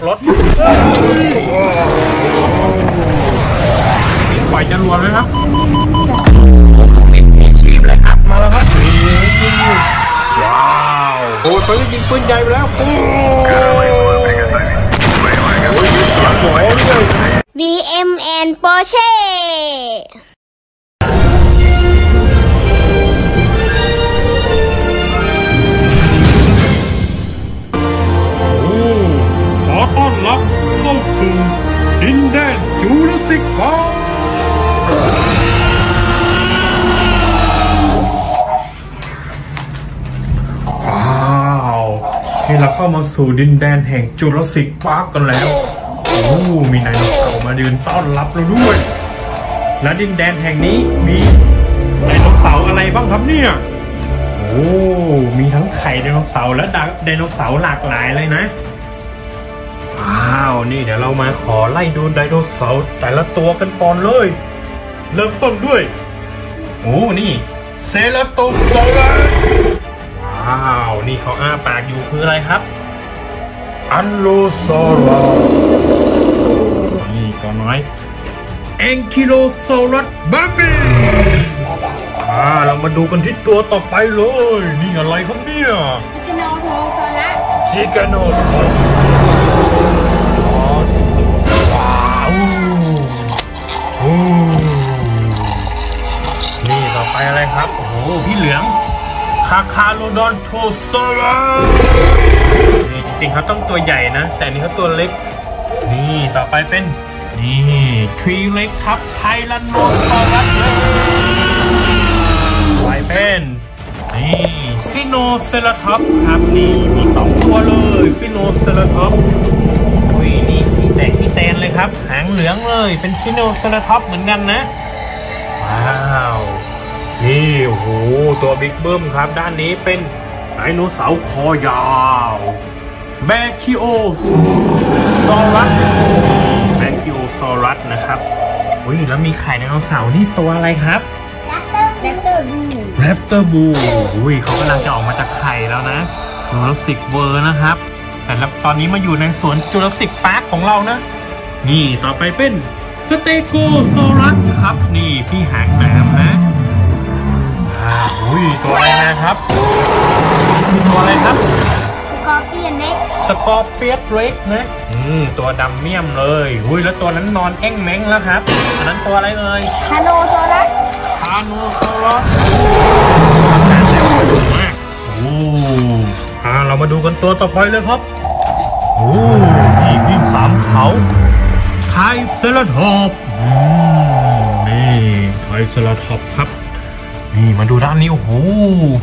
กรถปล่อยจรวดเลยครับ มาแล้วครับว้าวโอ้ยเขาจะยิงปืนใหญ่ไปแล้วโอ้ยโอ้ย VMN โปเช่ เราเข้ามาสู่ดินแดนแห่ง Jurassic Park กันแล้ว โอ้มีไดโนเสาร์มายืนต้อนรับเราด้วย และดินแดนแห่งนี้มีไดโนเสาร์อะไรบ้างครับเนี่ย โอ้ มีทั้งไข่ไดโนเสาร์และไดโนเสาร์หลากหลายเลยนะ ว้าว นี่เดี๋ยวเรามาขอไล่ดูไดโนเสาร์แต่ละตัวกันก่อนเลย เริ่มต้นด้วย โอ้ นี่เซราโตซอรัส ว้าว นี่เขาอ้าปากอยู่คืออะไรครับอันโลซอรัสนี่ตัวน้อยแองคิโลซอรัสบาบีอ่าเรามาดูกันที่ตัวต่อไปเลย นี่อะไรครับเนี่ยพิกโนโทโซลัสชิคาโนทอสว้าวโอ้นี่ต่อไปอะไรครับ โอ้โหพี่เหลือง Carcharodontosaurus นี่จริงๆเขาต้องตัวใหญ่นะ แต่นี่เขาตัวเล็ก นี่ต่อไปเป็น นี่ T-Rex ครับ Tyrannosaurus ไวเป็น นี่ Sinoceratops ครับนี่มีสองตัวเลย Sinoceratopsอุ้ยนี่ขี้แตกขี้แตนเลยครับ หางเหลืองเลยเป็น Sinoceratops เหมือนกันนะ ว้าว นี่โอ้โหตัวบิ๊กเบิ้มครับ ด้านนี้เป็นไดโนเสาร์คอยาว Brachiosaurus Brachiosaurus นะครับอุ้ยแล้วมีไข่ไดโนเสาร์นี่ตัวอะไรครับ Raptor Blue Raptor Blue อุ้ยเขากำลังจะออกมาจากไข่แล้วนะจูราสสิกเวอร์นะครับ แต่ละตอนนี้มาอยู่ในสวนจูราสสิกพาร์คของเรานะ นี่ต่อไปเป็นสเตโกโซรัสครับ นี่พี่หางหนามนะ อ่าอุ้ยตัวอะไรนะครับนี่คือตัวอะไรครับสกอร์เปียนเล็กสกอร์เปียสเล็กนะอืมตัวดำเมี่ยมเลยอุ้ยแล้วตัวนั้นนอนแอ้งแม้งแล้วครับอันนั้นตัวอะไรเอ่ยคาโนโซลัสคาโนซอรัสทำงานแล้วสูงมากโอ้อ่าเรามาดูกันตัวต่อไปเลยครับโอ้นี่มีสามเขาไทเซราทอปส์อืมนี่ไทเซราทอปส์ครับ นี่มาดูด้านนี้โอ้โห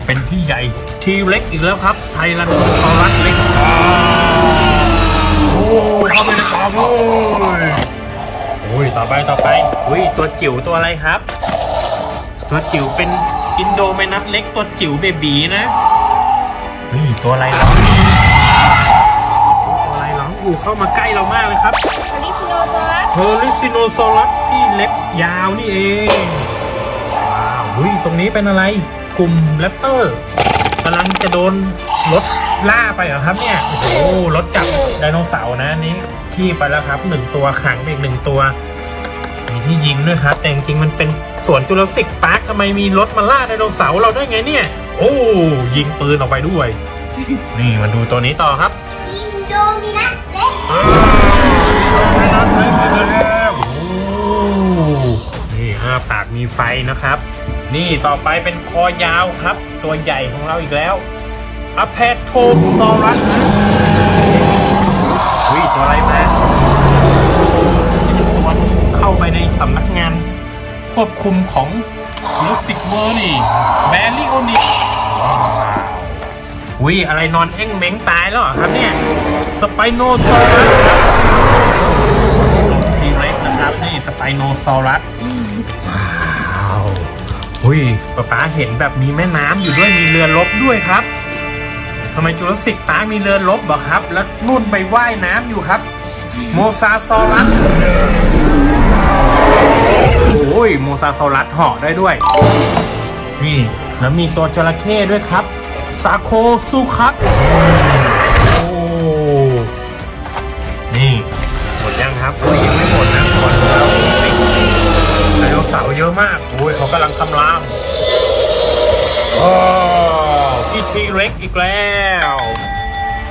เป็นพี่ใหญ่ทีเล็กอีกแล้วครับ ไทรันซอรัสเล็กอ่าโอ้เข้าไปในปากเลยโอ้ยต่อไปต่อไปอุ้ยตัวจิ๋วตัวอะไรครับ ตัวจิ๋วเป็น Indominus Rex ตัวจิ๋ว baby นะเฮ้ยตัวอะไรร้องตัวอะไรร้องอูเข้ามาใกล้เรามากเลยครับ Therizinosaurus Therizinosaurus ที่เล็บยาวนี่เอง ว้าวเฮ้ยตรงนี้เป็นอะไร กลุ่ม Raptor กำลังจะโดนรถล่าไปเหรอครับเนี่ย โอ้โหรถจับไดโนเสาร์นะอันนี้ที่ไปแล้วครับหนึ่งตัวขังไปอีกหนึ่งตัว มีที่ยิงด้วยครับ แต่จริงๆมันเป็นสวนจุลศิษย์พาร์คทำไมมีรถมาล่าไดโนเสาร์เราได้ไงเนี่ย โอ้ยิงปืนออกไปด้วย นี่มาดูตัวนี้ต่อครับอินโดมินัสเล็กไม่นัดเลยไปแล้วโอ้นี่ห้าปากมีไฟนะครับ นี่ต่อไปเป็นคอยาวครับ ตัวใหญ่ของเราอีกแล้ว Apatosaurus นะอุ้ยตัวอะไรมาตัวเข้าไปในสำนักงาน ควบคุมของ Jurassic World นี่ Baryonyx อุ้ยอะไรนอนแอ้งแม้งตายแล้วครับเนี่ย Spinosaurus ครับ T-Rex นะครับ นี่ Spinosaurus หุยป๊าป๊าเห็นแบบมีแม่น้ำอยู่ด้วยมีเรือรบด้วยครับทำไมจุลศิษย์ป้ามีเรือรบเหรอครับ แล้วนุ่นไปว่ายน้ำอยู่ครับ โมซาซอรัสโอ้ยโมซาซอรัสเหาะได้ด้วย นี่แล้วมีตัวจระเข้ด้วยครับซาโคซูคัตโอ้นี่หมดยังครับโอ้ยยังไม่หมดนะส่วนเรา สิไดโนมากโอ้ยเขากำลังคำรามโอ้พี่ T-Rex อีกแล้ว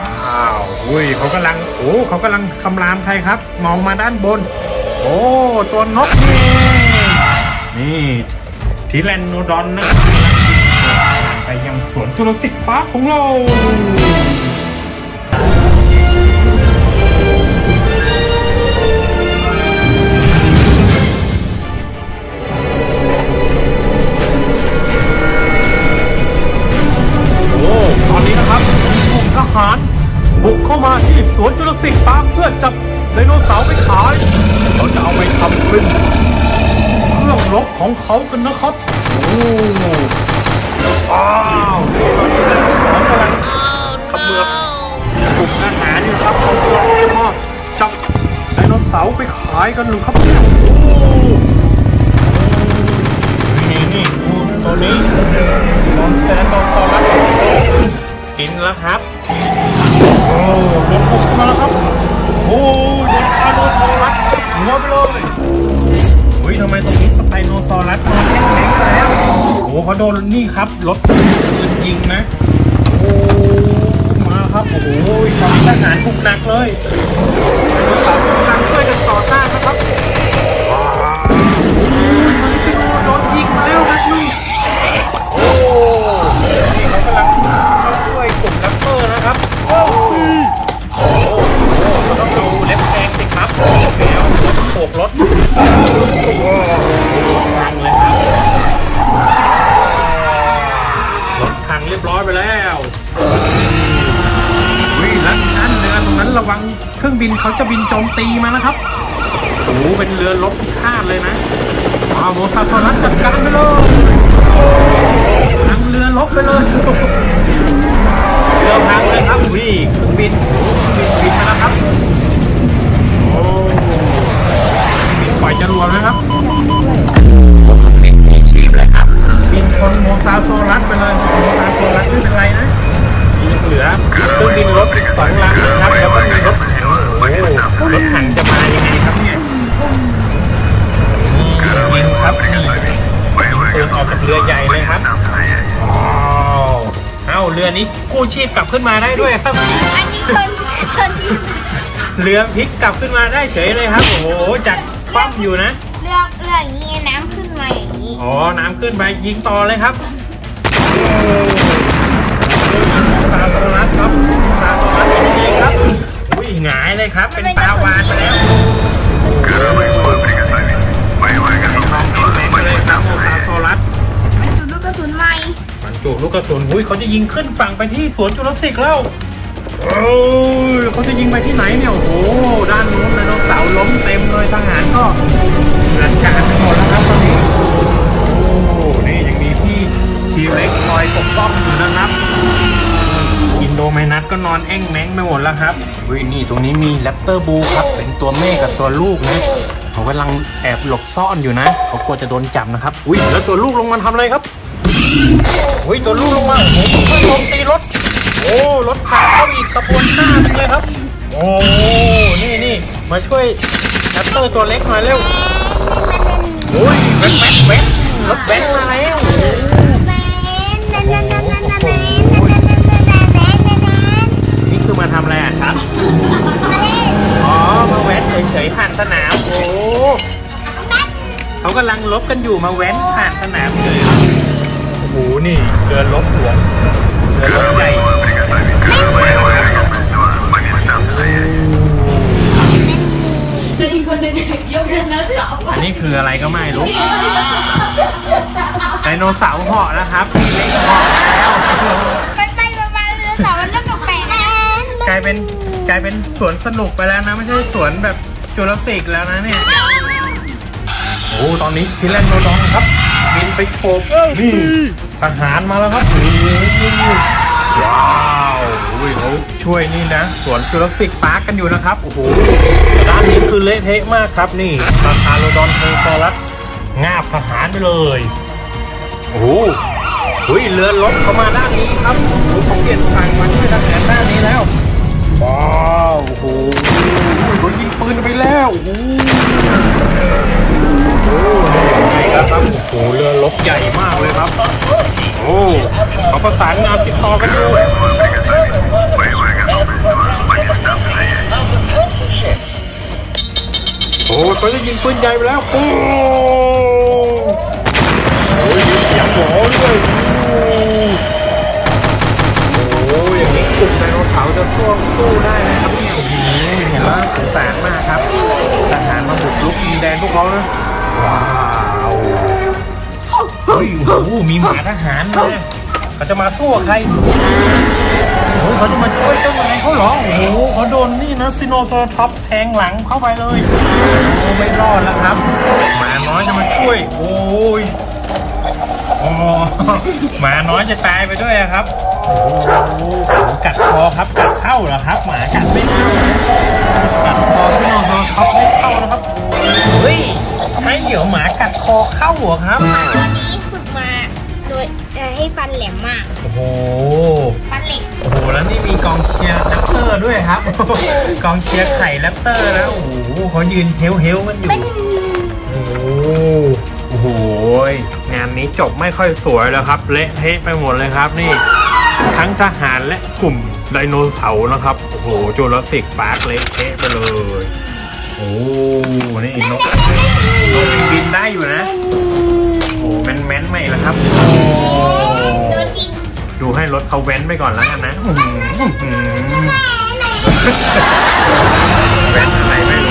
ว้าวอุ้ยเขากำลังโอ้เขากำลังคำรามใครครับ มองมาด้านบน โอ้ ตัวนกนี่นี่ Pteranodon นะครับไปยังสวน Jurassic Park ของเรา กันนะครับ ยทำไมตรงนี้สไปโนซอรัสนอนแข็งแรงแล้วโอ้เขาโดนนี่ครับรถปืนยิงนะโอ้มาครับโอ้โหตอนนี้ทหารบุกหนักเลยไดโนเสาร์กำลังช่วยกันต่อต้านนะครับว้าวโดนยิงมาแล้วนะนี่ เครื่องบินเขาจะบินโจมตีมานะครับโอ้โหเป็นเรือรบพิฆาตเลยนะเอา Mosasaurus จัดการไปเลยทั้งเรือรบไปเลยเรือพังเลยครับวิ่งเครื่องบินเครื่องบินบินมาแล้วครับโอ้บินปล่อยจรวดนะครับเป็นพลีชีพเลยครับบินชน Mosasaurus ไปเลย Mosasaurus ไม่เป็นไรนะยังเหลือเครื่องบินรบอีกสองลำนะครับแล้วก็มีรถถัง กู้ชีพกลับขึ้นมาได้ด้วยครับ อันนี้ชนชนเรือพลิกกลับขึ้นมาได้เฉยเลยครับ โอ้โหจากคว่ำอยู่นะ เรือเรืออย่างนี้น้ำขึ้นมาอย่างนี้ อ๋อ น้ำขึ้นไปยิงต่อเลยครับโอ้ซาโซรัสครับซาโซรัสเป็นยังไงครับ อุ้ยหงายเลยครับ เป็นปลาวานไปแล้ว จุลูกกระสุนหุ้ยเขาจะยิงขึ้นฝั่งไปที่สวนจุลศิษย์แล้วโอ้ยเขาจะยิงไปที่ไหนเนี่ย โอ้โห ด้านนู้นไดโนเสาร์ล้มเต็มเลยทหารก็หลังการไปหมดแล้วครับตอนนี้ โอ้นี่ยังมีพี่ทีเล็กคอยปกป้องอยู่นะครับ อินโดไมนัสก็นอนแอ่งแมงไปหมดแล้วครับอุ้ยนี่ตรงนี้มีแรปเตอร์บูครับ เป็นตัวแม่กับตัวลูกนะเขากำลังแอบหลบซ่อนอยู่นะ เขากลัวจะโดนจับนะครับ อุ้ยแล้วตัวลูกลงมาทำอะไรครับ อุ้ยตัวลูกลงมาโอ้โหเพื่อนลมตีรถ โอ้รถพาเข้าอีกขบวนหน้าหนึงเลยครับ โอ้นี่นี่มาช่วยแรปเตอร์ตัวเล็กหน่อยเร็วโอ้ยแว้นแว้นแว้นรถแว้นมาแล้วนี่คือมาทำอะไรอะครับ อ๋อ มาแว้นเฉยๆผ่านสนาม โอ้เขากำลังลบกันอยู่มาแว้นผ่านสนามเลย หนี่เรือลบหลวงเรือลบใหญ่อันนี้คืออะไรก็ไม่รู้ไดโนเสาร์เหาะแล้วครับเล็กเหาะแล้วไปไปมาเรือสาวมันเริ่มแปลกกลายเป็นกลายเป็นสวนสนุกไปแล้วนะ ไม่ใช่สวนแบบจูราสสิกแล้วนะเนี่ยโอ้ตอนนี้พิแลนโดดอนครับบินไปโฉบนี่ ทหารมาแล้วครับโอ้โหว้าวอุ้ยเขาช่วยนี่นะ สวน Jurassic Park กันอยู่นะครับ โอ้โหแต่ด้านนี้คือเละเทะมากครับนี่ Carcharodontosaurus งาบทหารไปเลย โอ้โหเฮ้ยเรือรบเข้ามาด้านนี้ครับโอ้โหเขาเปลี่ยนฝั่งมาช่วยทหารด้านนี้แล้วว้าวโอ้โหโดนยิงปืนไปแล้วโอ้ โอ้ไครับโอ้โหเรือลบใหญ่มากเลยครับ โอ้เขาประสานงานติดต่อกันอยู่โอ้เขาจะยิงปืนใหญ่ไปแล้วปูโอ้ยเสียงหมอด้วยโอ้อย่างนี้กลุ่มไดโนเสาร์จะสู้สู้ได้ไหมครับเนี่ยโอ้โหเห็นแล้วสงสารมากครับทหารมาบุกรุกดินแดนพวกเขานะ เฮ้ยโอ้โหมีหมาทหารเลยเขาจะมาสู้ใครโอ้เขาจะมาช่วยเจ้านายเขาเหรอ โอ้โหเขาโดนนี่นะ Sinoceratops แทงหลังเข้าไปเลยโอ้ไม่รอดแล้วครับหมาน้อยจะมาช่วย โอ้ยโอ้หมาน้อยจะตายไปด้วยครับ โอ้โหกัดคอครับกัดเข้าเหรอครับหมากัดไม่เข้ากัดคอ Sinoceratops ไม่เข้านะครับเฮ้ย ใช่เหรอหมากัดคอเข้าเหรอครับ หมาตัวนี้ฝึกมาโดยเอ่อให้ฟันแหลมมาก โอ้โห ฟันเหล็ก โอ้โห แล้วนี่มีกองเชียร์ Raptor ด้วยครับ กองเชียร์ไข่ Raptor นะโอ้โหเขายืนเฮลเฮลๆกันอยู่ โอ้โหโอ้โหงานนี้จบไม่ค่อยสวยแล้วครับ เละเทะไปหมดเลยครับนี่ ทั้งทหารและกลุ่มไดโนเสาร์นะครับ โอ้โหจูราสสิกปาร์คเละเทะไปเลย โอ้นี่นกนกบินได้อยู่นะ โอ้แมนแมนใหม่ละครับ ดูให้รถเขาแว้นไปก่อนแล้วกันนะแว้นอะไรแว้น